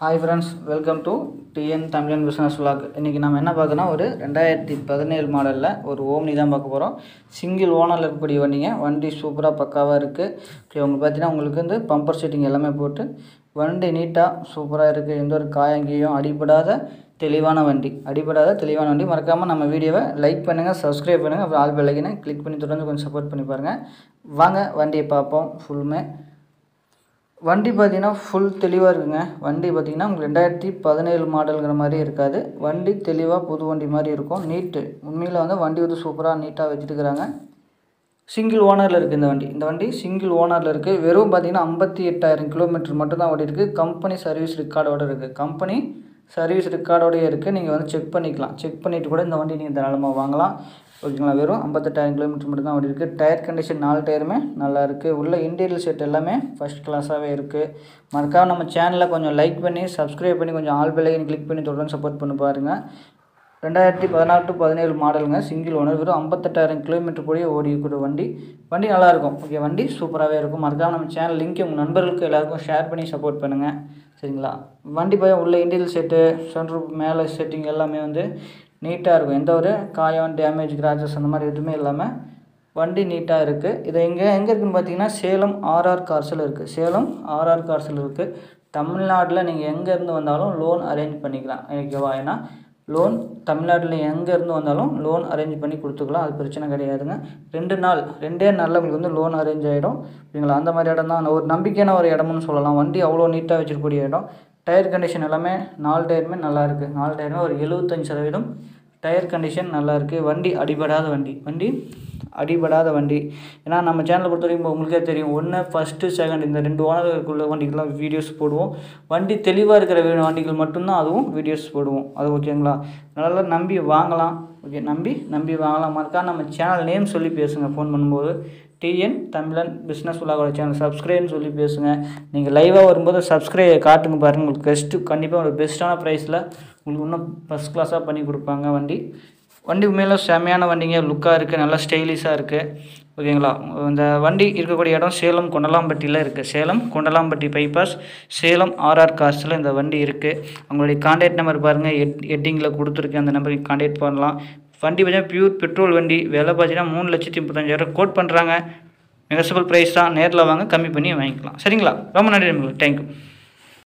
Hi friends welcome to TN Tamizhan business vlog இன்றைக்கி நம்ம என்ன பார்க்கணும் ஒரு ரெண்டாயிரத்தி பதினேழு மாடலில் ஒரு ஓம்னி தான் பார்க்க போகிறோம் சிங்கிள் ஓனரில் இருக்கக்கூடிய வண்டிங்க. வண்டி சூப்பராக பக்காவாக இருக்குது ஓகே உங்களுக்கு பார்த்தீங்கன்னா உங்களுக்கு வந்து பம்பர் சீட்டிங் எல்லாமே போட்டு வண்டி நீட்டாக சூப்பராக இருக்குது எந்த ஒரு காயங்கேயும் அடிபடாத தெளிவான வண்டி. அடிபடாத தெளிவான வண்டி. மறக்காமல் நம்ம வீடியோவை லைக் பண்ணுங்கள் சப்ஸ்கிரைப் பண்ணுங்கள் அப்புறம் ஆல் பெல்லைக்கினை கிளிக் பண்ணி தொடர்ந்து கொஞ்சம் சப்போர்ட் பண்ணி பாருங்கள் வாங்க வண்டியை பார்ப்போம். ஃபுல்லுமே வண்டி பார்த்தீங்கன்னா ஃபுல் தெளிவாக இருக்குங்க. வண்டி பார்த்தீங்கன்னா உங்களுக்கு ரெண்டாயிரத்தி பதினேழு மாடலுங்கிற மாதிரி இருக்காது. வண்டி தெளிவாக புது வண்டி மாதிரி இருக்கும். நீட்டு. உண்மையில் வந்து வண்டி வந்து சூப்பராக நீட்டாக வச்சுட்டுருக்குறாங்க சிங்கிள் ஓனரில் இருக்குது இந்த வண்டி. இந்த வண்டி சிங்கிள் ஓனரில் இருக்குது வெறும் பார்த்தீங்கன்னா ஐம்பத்தி எட்டாயிரம் கிலோமீட்டர் மட்டும்தான் ஓடி இருக்குது கம்பெனி சர்வீஸ் ரெக்கார்டோட இருக்குது கம்பெனி சர்வீஸ் ரெக்கார்டோடய இருக்குது நீங்கள் வந்து செக் பண்ணிக்கலாம். செக் பண்ணிவிட்டு கூட இந்த வண்டி நீங்கள் தாராளமாக வாங்கலாம். ஓகேங்களா? வெறும் ஐம்பத்தெட்டாயிரம் கிலோமீட்டர் மட்டும் தான் ஓடி இருக்குது டயர் கண்டிஷன் நாலு டயருமே நல்லா இருக்குது உள்ள இன்டீரியல் செட் எல்லாமே ஃபஸ்ட் கிளாஸாகவே இருக்குது மறக்காம நம்ம சேனலை கொஞ்சம் லைக் பண்ணி சப்ஸ்கிரைப் பண்ணி கொஞ்சம் ஆல் பெல்லைக்கன் கிளிக் பண்ணி தொடர்ந்து சப்போர்ட் பண்ணி பாருங்கள் ரெண்டாயிரத்தி பதினாறு டு பதினேழு மாடலுங்க சிங்கிள் ஓனர் வெறும் ஐம்பத்தெட்டாயிரம் கிலோமீட்டர் போய் ஓடிக்கூடிய வண்டி. வண்டி நல்லாயிருக்கும் ஓகே வண்டி சூப்பராகவே இருக்கும். மறக்காம நம்ம சேனல் லிங்க் உங்கள் நண்பர்களுக்கு எல்லாருக்கும் ஷேர் பண்ணி சப்போர்ட் பண்ணுங்கள் சரிங்களா? வண்டி பயம் உள்ள இன்டீரியல் செட்டு சன்ரூப் மேலே செட்டிங் எல்லாமே வந்து நீட்டாக இருக்கும். எந்த ஒரு காயம் டேமேஜ் கிராச்சஸ் அந்த மாதிரி எதுவுமே இல்லாமல் வண்டி நீட்டாக இருக்குது இது எங்கே எங்கே இருக்குதுன்னு பார்த்தீங்கன்னா சேலம் ஆர்ஆர் கார்ஸில் இருக்குது சேலம் ஆர்ஆர் கார்ஸில் இருக்குது தமிழ்நாட்டில் நீங்கள் எங்கேருந்து வந்தாலும் லோன் அரேஞ்ச் பண்ணிக்கலாம். ஓகேவா ஏன்னா லோன் தமிழ்நாட்டில் எங்கேருந்து வந்தாலும் லோன் அரேஞ்ச் பண்ணி கொடுத்துக்கலாம். அது பிரச்சனை கிடையாதுங்க. ரெண்டு நாள் ரெண்டே நாளில் உங்களுக்கு வந்து லோன் அரேஞ்ச் ஆகிடும் சரிங்களா அந்த மாதிரி இடம் தான் ஒரு நம்பிக்கையான ஒரு இடம்னு சொல்லலாம். வண்டி அவ்வளோ நீட்டாக வச்சிருக்கக்கூடிய இடம். டயர் கண்டிஷன் எல்லாமே நாலு டயருமே நல்லாயிருக்கு நாலு டயருமே ஒரு எழுபத்தஞ்சு சதவீதம் டயர் கண்டிஷன் நல்லாயிருக்கு வண்டி அடிபடாத வண்டி. வண்டி அடிபடாத வண்டி. ஏன்னா நம்ம சேனலை பொறுத்த வரைக்கும் உங்களுக்கே தெரியும். ஒன்று ஃபஸ்ட்டு செகண்ட் இந்த ரெண்டு ஓனருக்குள்ள வண்டிக்கெலாம் வீடியோஸ் போடுவோம். வண்டி தெளிவாக இருக்கிற வண்டிகள் மட்டும்தான் அதுவும் வீடியோஸ் போடுவோம். அது ஓகேங்களா நல்லா நம்பி வாங்கலாம். ஓகே நம்பி நம்பி வாங்கலாம்? மறக்காம நம்ம சேனல் நேம் சொல்லி பேசுங்க. ஃபோன் பண்ணும்போது டிஎன் தமிழன் பிஸ்னஸ் உலகோட சேனல் சப்ஸ்கிரைப்னு சொல்லி பேசுங்க. நீங்கள் லைவாக வரும்போது சப்ஸ்கிரைப் காட்டுங்க பாருங்கள் உங்களுக்கு பெஸ்ட்டு கண்டிப்பாக உங்களுக்கு பெஸ்ட்டான ப்ரைஸில் உங்களுக்கு இன்னும் ஃபஸ்ட் கிளாஸாக பண்ணி கொடுப்பாங்க வண்டி. வண்டி உண்மையிலும் செம்மையான வண்டிங்க. லுக்காக இருக்குது நல்லா ஸ்டைலிஷாக இருக்குது ஓகேங்களா இந்த வண்டி இருக்கக்கூடிய இடம் சேலம் கொண்டலாம்பட்டியில் இருக்குது சேலம் கொண்டலாம்பட்டி பைபாஸ் சேலம் ஆர்ஆர் கார்ஸில் இந்த வண்டி இருக்குது அவங்களுடைய கான்டாக்ட் நம்பர் பாருங்கள் எட் எட்டிங்கில் கொடுத்துருக்கேன். அந்த நம்பருக்கு கான்டாக்ட் பண்ணலாம். வண்டி பார்த்தீங்கன்னா பியூர் பெட்ரோல் வண்டி. விலை பார்த்தீங்கன்னா மூணு லட்சத்தி முப்பத்தஞ்சாயிரம் கோட் பண்ணுறாங்க நெகசபிள் ப்ரைஸ் தான். நேரில் வாங்க கம்மி பண்ணி வாங்கிக்கலாம். சரிங்களா? ரொம்ப நன்றி உங்களுக்கு தேங்க்யூ